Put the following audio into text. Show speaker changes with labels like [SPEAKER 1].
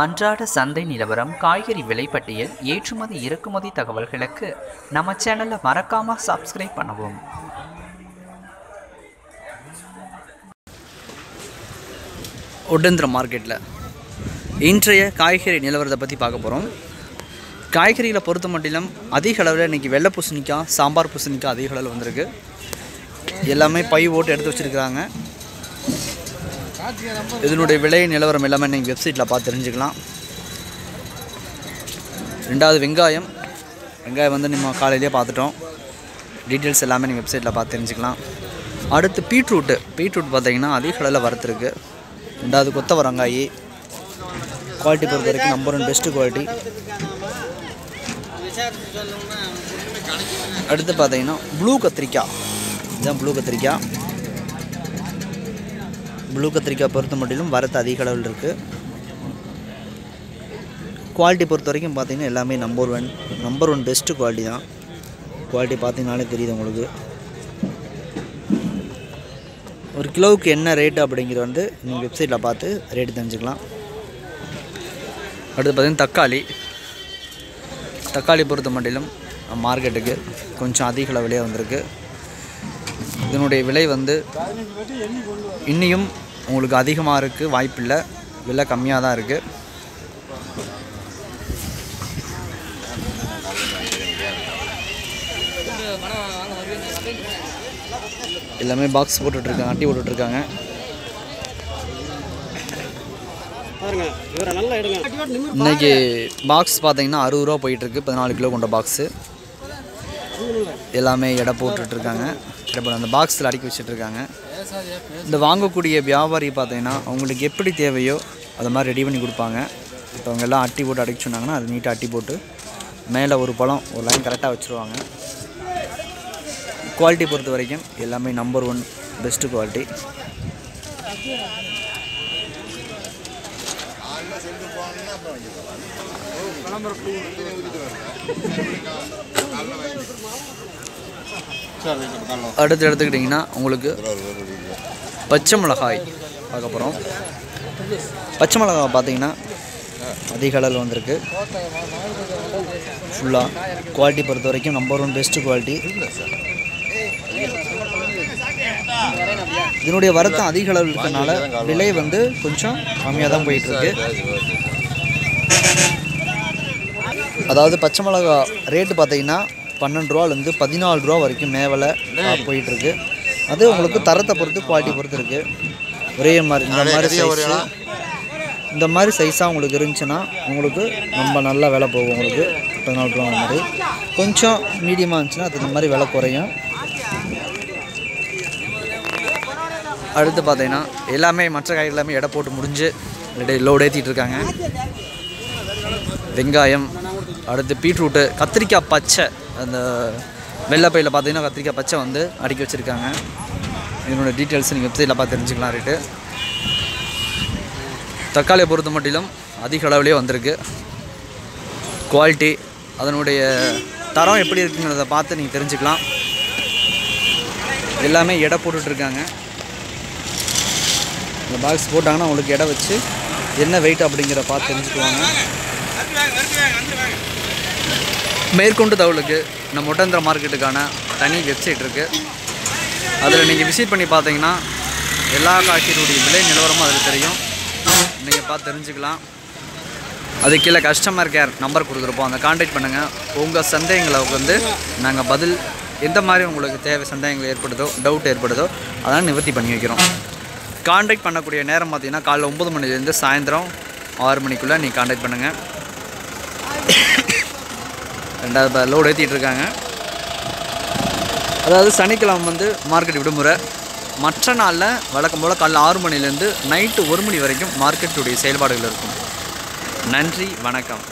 [SPEAKER 1] அன்றாட சந்தை நிலவரம் காய்கறி விலைப்பட்டியல் ஏற்றுமதி இறக்குமதி தகவல்களுக்கு நம்ம சேனலை மறக்காம சப்ஸ்கிரைப் பண்ணவும்.
[SPEAKER 2] ஒட்டந்திர மார்க்கெட்டில் இன்றைய காய்கறி நிலவரத்தை பற்றி பார்க்க போகிறோம் காய்கறிகளை பொறுத்த மட்டிலும் அதிக அளவில் இன்றைக்கி வெள்ளை பூசணிக்காய் சாம்பார் பூசணிக்காய் அதிக அளவில் வந்திருக்கு. எல்லாமே பை ஓட்டு எடுத்து வச்சுருக்கிறாங்க. இதனுடைய விலை நிலவரம் எல்லாமே நீங்கள் வெப்சைட்டில் பார்த்து தெரிஞ்சுக்கலாம். ரெண்டாவது வெங்காயம். வெங்காயம் வந்து நம்ம காலையிலேயே பார்த்துட்டோம். டீட்டெயில்ஸ் எல்லாமே நீங்கள் வெப்சைட்டில் பார்த்து தெரிஞ்சுக்கலாம். அடுத்து பீட்ரூட்டு. பீட்ரூட் பார்த்தீங்கன்னா அதிக அளவில் வரத்துருக்கு ரெண்டாவது கொத்தவரங்காய் குவாலிட்டி பொறுத்த வரைக்கும் நம்பர் ஒன் பெஸ்ட்டு குவாலிட்டி அடுத்து பார்த்தீங்கன்னா ப்ளூ கத்திரிக்காய். இதுதான் ப்ளூ கத்திரிக்காய். ப்ளூ கத்திரிக்காய் பொறுத்த மட்டிலும் வரத்து அதிக அளவில் இருக்குது குவாலிட்டி பொறுத்த வரைக்கும் பார்த்திங்கன்னா எல்லாமே number one number one best quality தான். குவாலிட்டி பார்த்திங்கனாலே தெரியுது உங்களுக்கு. ஒரு கிலோவுக்கு என்ன ரேட்டு அப்படிங்கிறது வந்து நீங்கள் வெப்சைட்டில் பார்த்து ரேட்டு தெரிஞ்சுக்கலாம். அடுத்து பார்த்தீங்கன்னா தக்காளி. தக்காளி பொறுத்த மட்டிலும் மார்க்கெட்டுக்கு கொஞ்சம் அதிக அளவிலே வந்திருக்கு. இதனுடைய விலை வந்து இன்னியும் உங்களுக்கு அதிகமாக இருக்குது வாய்ப்பில்லை. விலை கம்மியாக தான் இருக்குது எல்லாமே பாக்ஸ் போட்டுட்ருக்காங்க அட்டி போட்டுட்ருக்காங்க. இன்னைக்கு பாக்ஸ் பார்த்தீங்கன்னா அறுபது ரூபா போயிட்டுருக்கு பதினாலு கிலோ கொண்ட பாக்ஸு எல்லாமே எடை போட்டுட்ருக்காங்க. இருக்காங்க அந்த பாக்ஸில் அடுக்கி வச்சுட்ருக்காங்க. இந்த வாங்கக்கூடிய வியாபாரி பார்த்தீங்கன்னா அவங்களுக்கு எப்படி தேவையோ அதை மாதிரி ரெடி பண்ணி கொடுப்பாங்க. இப்போ அவங்க எல்லாம் அட்டி போட்டு அடிக்க சொன்னாங்கன்னா அது நீட்டாக அட்டி போட்டு மேலே ஒரு பழம் ஒரு லைன் கரெக்டாக வச்சுருவாங்க. குவாலிட்டி பொறுத்த வரைக்கும் எல்லாமே நம்பர் ஒன் பெஸ்ட்டு குவாலிட்டி அடுத்து எடுத்துக்கிட்டிங்கன்னா உங்களுக்கு பச்சை மிளகாய் பார்க்க போகிறோம் பச்சை மிளகாய் பார்த்தீங்கன்னா அதிக அளவில் வந்திருக்கு. ஃபுல்லாக குவாலிட்டி பொறுத்த வரைக்கும் நம்பர் ஒன் பெஸ்ட்டு குவாலிட்டி இதனுடைய வருத்தம் அதிக அளவில் இருக்கிறதுனால விலை வந்து கொஞ்சம் கம்மியாக தான் போயிட்டுருக்கு அதாவது பச்சை மிளகா ரேட்டு பார்த்தீங்கன்னா பன்னெண்டு ரூபாலேருந்து பதினாலு ரூபா வரைக்கும் மேவலை போயிட்டுருக்கு. அது உங்களுக்கு தரத்தை பொறுத்து குவாலிட்டி பொறுத்து இருக்குது ஒரே மாதிரி இந்த மாதிரி சைஸு இந்த மாதிரி சைஸாக உங்களுக்கு இருந்துச்சுன்னா உங்களுக்கு ரொம்ப நல்லா விலை போகும் உங்களுக்கு. பதினாலு ரூபா மாதிரி. கொஞ்சம் மீடியமாக இருந்துச்சுன்னா அது இந்த மாதிரி விலை குறையும். அடுத்து பார்த்தீங்கன்னா எல்லாமே மற்ற காய்கள் எல்லாமே எடை போட்டு முடிஞ்சு லோடு ஏற்றிட்டு இருக்காங்க. வெங்காயம் அடுத்து பீட்ரூட்டு கத்திரிக்காய் பச்சை. அந்த வெள்ளைப்பையில் பார்த்தீங்கன்னா கத்திரிக்காய் பச்சை வந்து அடுக்கி வச்சுருக்காங்க. இதனோட டீட்டெயில்ஸ் நீங்கள் வெப்சைட்டில் பார்த்து தெரிஞ்சுக்கலாம் ரேட்டு. தக்காளியை பொறுத்த மட்டிலும் அதிக அளவுலேயே வந்திருக்கு. குவாலிட்டி அதனுடைய தரம் எப்படி இருக்குங்கிறத பார்த்து நீங்கள் தெரிஞ்சுக்கலாம். எல்லாமே எடை போட்டுட்ருக்காங்க இந்த பாக்ஸ் போட்டாங்கன்னா உங்களுக்கு எடை வச்சு என்ன வெயிட் அப்படிங்கிற பார்த்து தெரிஞ்சுக்குவாங்க. மேற்கொண்டு தகவலுக்கு நம்ம ஒட்டந்திர மார்க்கெட்டுக்கான தனி வெப்சைட் இருக்குது அதில் நீங்கள் விசிட் பண்ணி பார்த்தீங்கன்னா எல்லா காய்கறியுடைய விலை நிலவரமும் அதில் தெரியும். நீங்கள் பார்த்து தெரிஞ்சுக்கலாம். அது கீழே கஸ்டமர் கேர் நம்பர் கொடுத்துருப்போம். அந்த காண்டாக்ட் பண்ணுங்கள் உங்கள் சந்தேகங்களை வந்து நாங்கள் பதில் எந்த மாதிரி உங்களுக்கு தேவை சந்தேகங்கள் ஏற்படுதோ டவுட் ஏற்படுதோ அதெல்லாம் நிவர்த்தி பண்ணி வைக்கிறோம். காண்டாக்ட் பண்ணக்கூடிய நேரம் பார்த்தீங்கன்னா காலைல ஒம்பது மணிலேருந்து சாயந்தரம் ஆறு மணிக்குள்ளே நீங்கள் காண்டாக்ட் பண்ணுங்கள் ரெண்டாவது லோடு ஏற்றிட்டு இருக்காங்க. அதாவது சனிக்கிழமை வந்து மார்க்கெட் விடுமுறை. மற்ற நாளில் வழக்கம் போல் காலைல ஆறு மணிலேருந்து நைட்டு ஒரு மணி வரைக்கும் மார்க்கெட்டுடைய செயல்பாடுகள் இருக்கும். நன்றி வணக்கம்.